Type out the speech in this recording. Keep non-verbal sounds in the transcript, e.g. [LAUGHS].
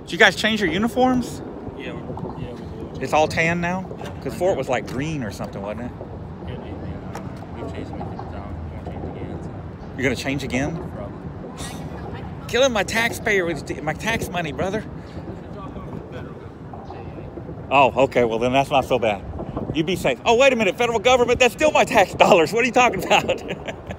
Did you guys change your uniforms? Yeah, we- yeah, we do. It's all tan now? Because Fort was like green or something, wasn't it? We've changed many different times. We're gonna change again, so You're gonna change again? probably. Killing my taxpayer with my tax money, brother. It's all coming from the federal government. Oh, okay. Well, then that's not so bad. You be safe. Oh, wait a minute. Federal government, that's still my tax dollars. What are you talking about? [LAUGHS]